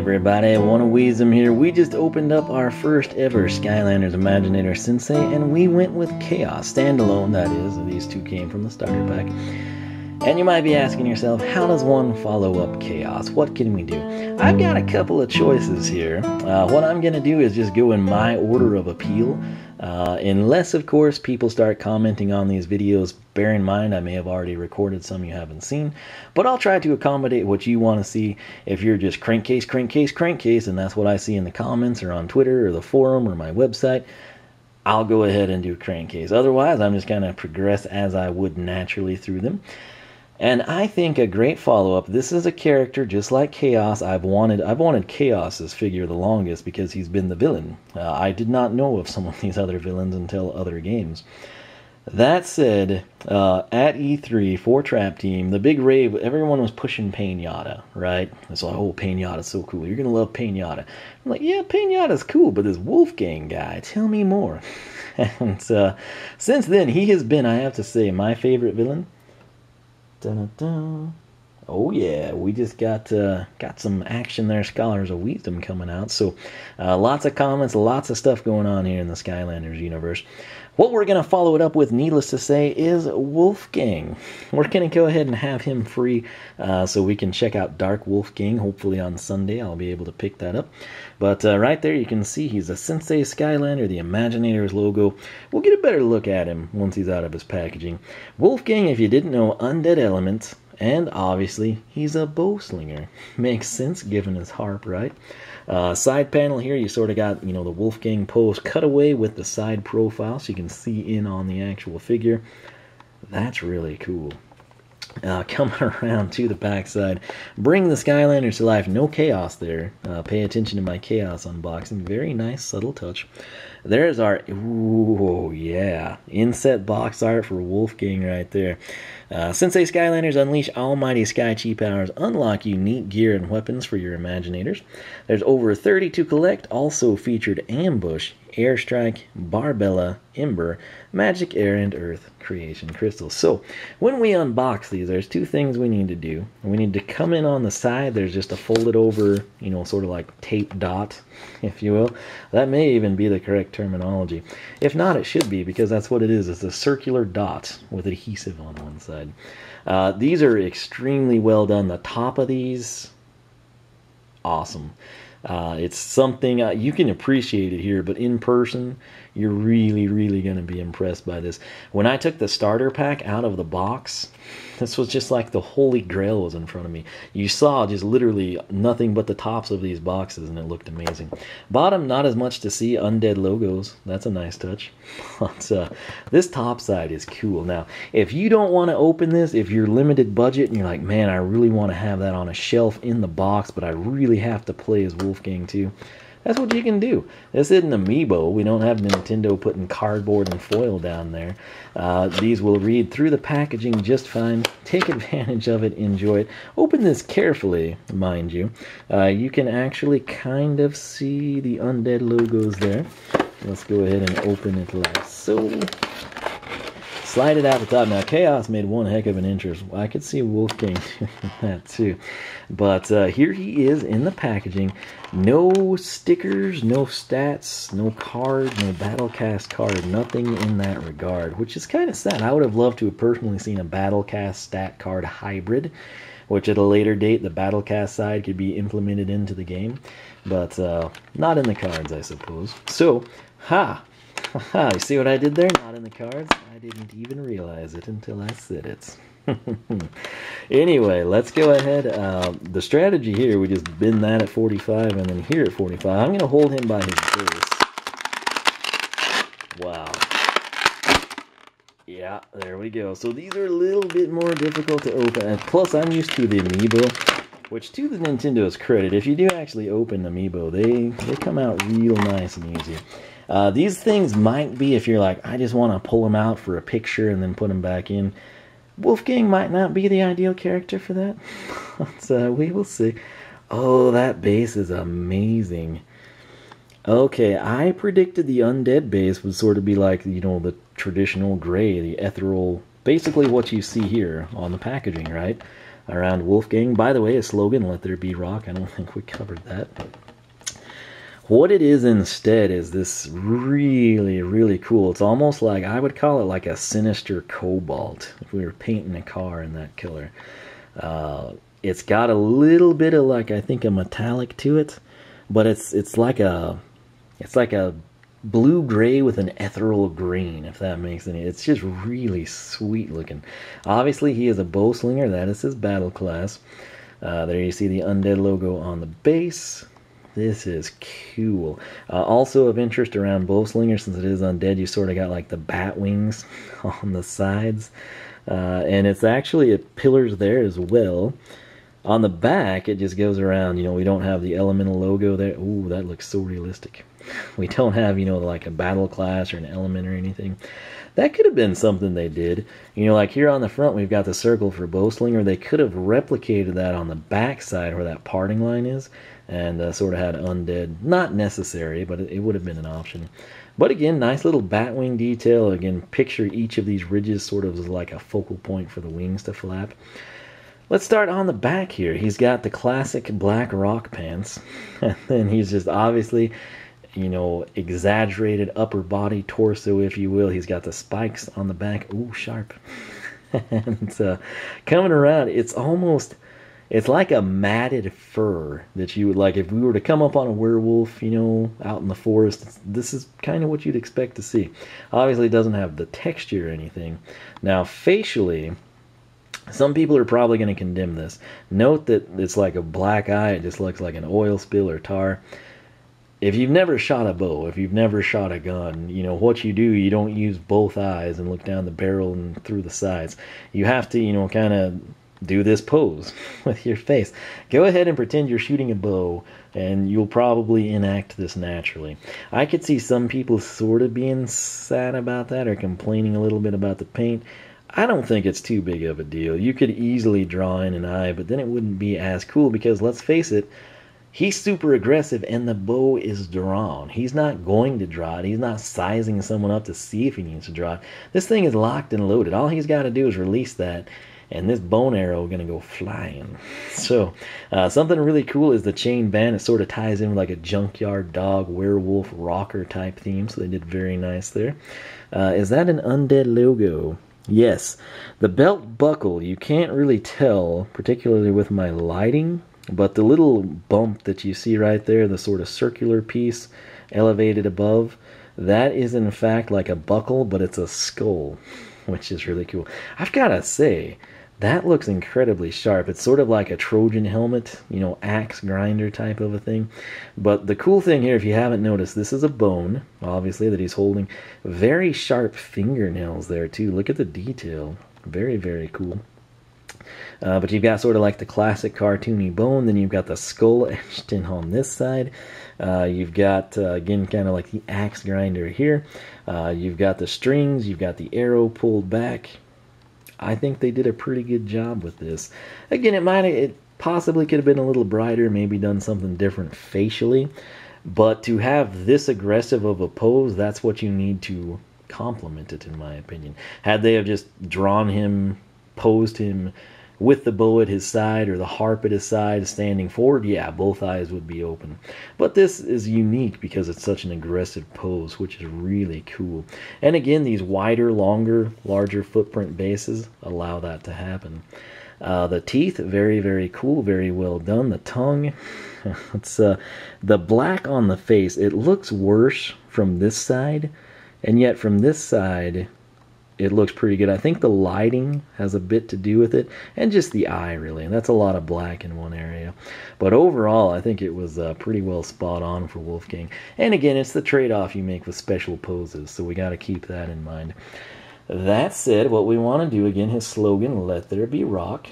everybody, of Wiisdom here. We just opened up our first ever Skylanders Imaginator Sensei, and we went with Chaos, standalone that is. These two came from the starter pack. And you might be asking yourself, how does one follow up Chaos? What can we do? I've got a couple of choices here. Uh, what I'm going to do is just go in my order of appeal. Uh, unless, of course, people start commenting on these videos, bear in mind I may have already recorded some you haven't seen, but I'll try to accommodate what you want to see. If you're just crankcase, crankcase, crankcase, and that's what I see in the comments or on Twitter or the forum or my website, I'll go ahead and do crankcase. Otherwise, I'm just going to progress as I would naturally through them. And I think a great follow-up. This is a character just like Chaos. I've wanted I've wanted Chaos's figure the longest because he's been the villain. Uh, I did not know of some of these other villains until other games. That said, uh, at E3 for Trap Team, the big rave, everyone was pushing Pain-Yatta, right? It's like, oh, Pain-Yatta's so cool. You're gonna love Pain-Yatta. I'm like, yeah, Pain-Yatta's cool, but this Wolfgang guy, tell me more. and uh, since then, he has been, I have to say, my favorite villain. Dun-dun-dun. Oh yeah, we just got uh, got some action there, Scholars of Wiisdom coming out. So uh, lots of comments, lots of stuff going on here in the Skylanders universe. What we're going to follow it up with, needless to say, is Wolfgang. We're going to go ahead and have him free uh, so we can check out Dark Wolfgang. Hopefully on Sunday I'll be able to pick that up. But uh, right there you can see he's a Sensei Skylander, the Imaginators logo. We'll get a better look at him once he's out of his packaging. Wolfgang, if you didn't know, Undead Elements. And obviously, he's a bowslinger. Makes sense given his harp, right? Uh, side panel here, you sort of got, you know, the Wolfgang pose cutaway with the side profile so you can see in on the actual figure. That's really cool. Uh, coming around to the backside, bring the Skylanders to life. No chaos there. Uh, pay attention to my chaos unboxing. Very nice, subtle touch. There's our, ooh, yeah, inset box art for Wolfgang right there. Uh, Sensei Skylanders unleash almighty sky chi powers, unlock unique gear and weapons for your Imaginators. There's over 30 to collect, also featured Ambush, Airstrike, Barbella, Ember, Magic Air, and Earth Creation Crystals. So, when we unbox these, there's two things we need to do. We need to come in on the side, there's just a folded over, you know, sort of like tape dot, if you will. That may even be the correct terminology. If not, it should be, because that's what it is. It's a circular dot with adhesive on one side. Uh, these are extremely well done. The top of these, awesome. Uh, it's something uh, you can appreciate it here, but in person, you're really, really going to be impressed by this. When I took the starter pack out of the box, this was just like the holy grail was in front of me. You saw just literally nothing but the tops of these boxes, and it looked amazing. Bottom, not as much to see. Undead logos. That's a nice touch. But uh, this top side is cool. Now, if you don't want to open this, if you're limited budget and you're like, man, I really want to have that on a shelf in the box, but I really have to play as Wolfgang too that's what you can do. This isn't Amiibo. We don't have Nintendo putting cardboard and foil down there. Uh, these will read through the packaging just fine. Take advantage of it. Enjoy it. Open this carefully, mind you. Uh, you can actually kind of see the Undead logos there. Let's go ahead and open it like so. Slide it out the top. Now, Chaos made one heck of an entrance. I could see Wolfgang doing that too. But uh, here he is in the packaging. No stickers, no stats, no card, no Battlecast card. Nothing in that regard, which is kind of sad. I would have loved to have personally seen a Battlecast stat card hybrid, which at a later date the Battlecast side could be implemented into the game. But uh, not in the cards, I suppose. So, ha! you see what I did there? Not in the cards. I didn't even realize it until I said it. anyway, let's go ahead. Uh, the strategy here, we just bend that at 45 and then here at 45. I'm going to hold him by his base. Wow. Yeah, there we go. So these are a little bit more difficult to open. And plus, I'm used to the Amiibo, which to the Nintendo's credit, if you do actually open Amiibo, they, they come out real nice and easy. Uh, these things might be if you're like, I just want to pull them out for a picture and then put them back in. Wolfgang might not be the ideal character for that. so we will see. Oh, that base is amazing. Okay, I predicted the undead base would sort of be like, you know, the traditional gray, the ethereal, basically what you see here on the packaging, right? around Wolfgang. By the way, a slogan, Let There Be Rock. I don't think we covered that. What it is instead is this really, really cool. It's almost like, I would call it like a sinister cobalt if we were painting a car in that color. Uh, it's got a little bit of like, I think, a metallic to it, but it's it's like a, it's like a blue gray with an ethereal green, if that makes any. It's just really sweet looking. Obviously, he is a bowslinger. That is his battle class. Uh, there you see the undead logo on the base. This is cool. Uh, also of interest around bowslinger, since it is undead, you sort of got like the bat wings on the sides. Uh, and it's actually it pillars there as well. On the back, it just goes around. You know, we don't have the elemental logo there. Ooh, that looks so realistic. We don't have, you know, like a battle class or an element or anything. That could have been something they did. You know, like here on the front, we've got the circle for Bowslinger. They could have replicated that on the back side where that parting line is and uh, sort of had undead. Not necessary, but it, it would have been an option. But again, nice little batwing detail. Again, picture each of these ridges sort of as like a focal point for the wings to flap. Let's start on the back here. He's got the classic black rock pants. and then he's just obviously you know, exaggerated upper body, torso, if you will. He's got the spikes on the back. Ooh, sharp. and uh, coming around, it's almost, it's like a matted fur that you would like if we were to come up on a werewolf, you know, out in the forest. This is kind of what you'd expect to see. Obviously, it doesn't have the texture or anything. Now, facially, some people are probably going to condemn this. Note that it's like a black eye. It just looks like an oil spill or tar if you've never shot a bow, if you've never shot a gun, you know, what you do, you don't use both eyes and look down the barrel and through the sides. You have to, you know, kind of do this pose with your face. Go ahead and pretend you're shooting a bow, and you'll probably enact this naturally. I could see some people sort of being sad about that or complaining a little bit about the paint. I don't think it's too big of a deal. You could easily draw in an eye, but then it wouldn't be as cool because let's face it, he's super aggressive and the bow is drawn. He's not going to draw it. He's not sizing someone up to see if he needs to draw it. This thing is locked and loaded. All he's got to do is release that and this bone arrow going to go flying. So uh, something really cool is the chain band. It sort of ties in with like a junkyard dog, werewolf, rocker type theme. So they did very nice there. Uh, is that an undead logo? Yes. The belt buckle, you can't really tell, particularly with my lighting but the little bump that you see right there, the sort of circular piece elevated above, that is in fact like a buckle, but it's a skull, which is really cool. I've got to say, that looks incredibly sharp. It's sort of like a Trojan helmet, you know, axe grinder type of a thing. But the cool thing here, if you haven't noticed, this is a bone, obviously, that he's holding. Very sharp fingernails there, too. Look at the detail. Very, very cool. Uh, but you've got sort of like the classic cartoony bone. Then you've got the skull etched in on this side. Uh, you've got, uh, again, kind of like the axe grinder here. Uh, you've got the strings. You've got the arrow pulled back. I think they did a pretty good job with this. Again, it might it possibly could have been a little brighter, maybe done something different facially. But to have this aggressive of a pose, that's what you need to complement it, in my opinion. Had they have just drawn him, posed him with the bow at his side or the harp at his side standing forward, yeah, both eyes would be open. But this is unique because it's such an aggressive pose, which is really cool. And again, these wider, longer, larger footprint bases allow that to happen. Uh, the teeth, very, very cool, very well done. The tongue, it's uh, the black on the face. It looks worse from this side, and yet from this side, it looks pretty good. I think the lighting has a bit to do with it, and just the eye, really. And that's a lot of black in one area. But overall, I think it was uh, pretty well spot on for Wolfgang. And again, it's the trade off you make with special poses, so we got to keep that in mind. That said, what we want to do again, his slogan, Let There Be Rock,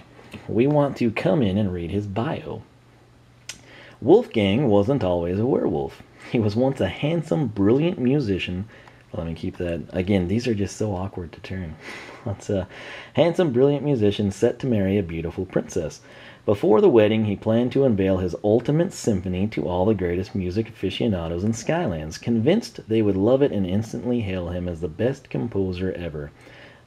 we want to come in and read his bio. Wolfgang wasn't always a werewolf. He was once a handsome, brilliant musician let me keep that. Again, these are just so awkward to turn. That's a handsome, brilliant musician set to marry a beautiful princess. Before the wedding, he planned to unveil his ultimate symphony to all the greatest music aficionados in Skylands, convinced they would love it and instantly hail him as the best composer ever.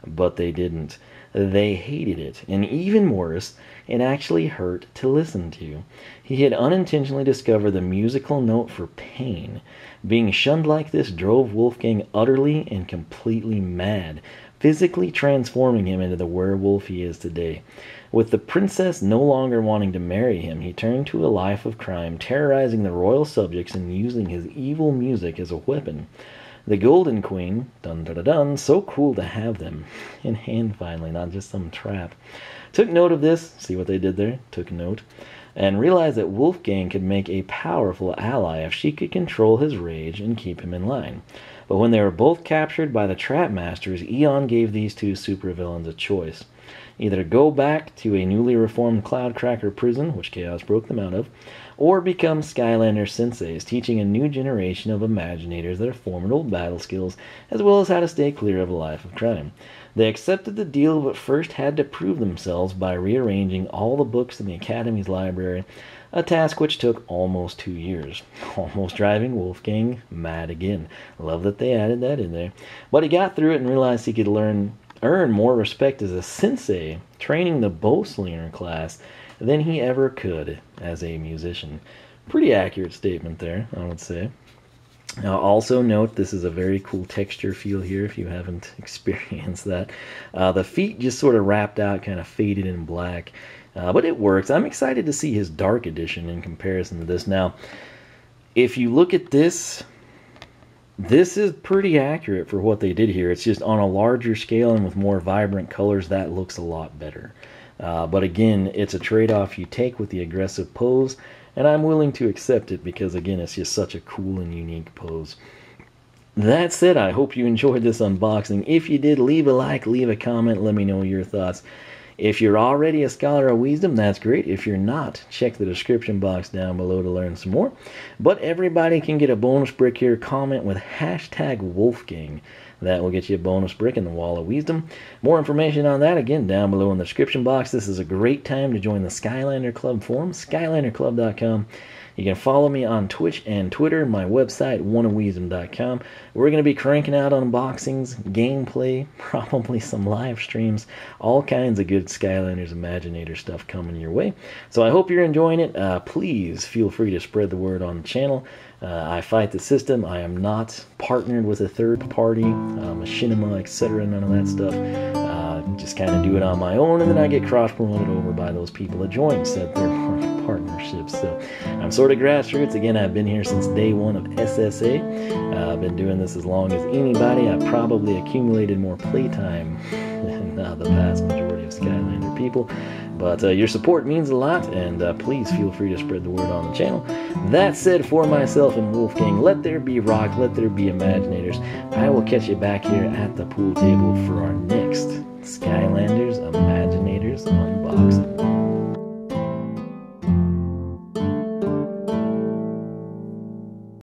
but they didn't. They hated it, and even worse, it actually hurt to listen to. He had unintentionally discovered the musical note for pain. Being shunned like this drove Wolfgang utterly and completely mad, physically transforming him into the werewolf he is today. With the princess no longer wanting to marry him, he turned to a life of crime, terrorizing the royal subjects and using his evil music as a weapon. The Golden Queen, dun dun dun, so cool to have them in hand finally, not just some trap. Took note of this, see what they did there? Took note. And realized that Wolfgang could make a powerful ally if she could control his rage and keep him in line. But when they were both captured by the Trap Masters, Eon gave these two supervillains a choice. Either go back to a newly reformed Cloudcracker prison, which Chaos broke them out of, or become Skylander senseis, teaching a new generation of Imaginators their formidable battle skills, as well as how to stay clear of a life of crime. They accepted the deal, but first had to prove themselves by rearranging all the books in the Academy's library, a task which took almost two years. Almost driving Wolfgang mad again. Love that they added that in there. But he got through it and realized he could learn earn more respect as a sensei, training the Bowslinger class than he ever could as a musician. Pretty accurate statement there, I would say. Now, also note this is a very cool texture feel here if you haven't experienced that. Uh, the feet just sort of wrapped out, kind of faded in black, uh, but it works. I'm excited to see his dark edition in comparison to this. Now, if you look at this, this is pretty accurate for what they did here. It's just on a larger scale and with more vibrant colors, that looks a lot better. Uh, but again, it's a trade off you take with the aggressive pose, and I'm willing to accept it because, again, it's just such a cool and unique pose. That said, I hope you enjoyed this unboxing. If you did, leave a like, leave a comment, let me know your thoughts. If you're already a scholar of wisdom, that's great. If you're not, check the description box down below to learn some more. But everybody can get a bonus brick here. Comment with hashtag Wolfgang. That will get you a bonus brick in the Wall of Wiisdom. More information on that, again, down below in the description box. This is a great time to join the Skylander Club forum, skylanderclub.com. You can follow me on Twitch and Twitter, my website, oneofwisdom.com. We're going to be cranking out unboxings, gameplay, probably some live streams, all kinds of good Skylanders Imaginator stuff coming your way. So I hope you're enjoying it. Uh, please feel free to spread the word on the channel. Uh, I fight the system. I am not partnered with a third party, um, machinima, etc. None of that stuff. Uh, just kind of do it on my own, and then I get cross promoted over by those people that join said party partnerships. So I'm sort of grassroots. Again, I've been here since day one of SSA. Uh, I've been doing this as long as anybody. I've probably accumulated more playtime than uh, the vast majority of Skylander people. But uh, your support means a lot, and uh, please feel free to spread the word on the channel. That said, for myself and Wolfgang, let there be rock, let there be Imaginators. I will catch you back here at the pool table for our next Skylanders Imaginators unboxing.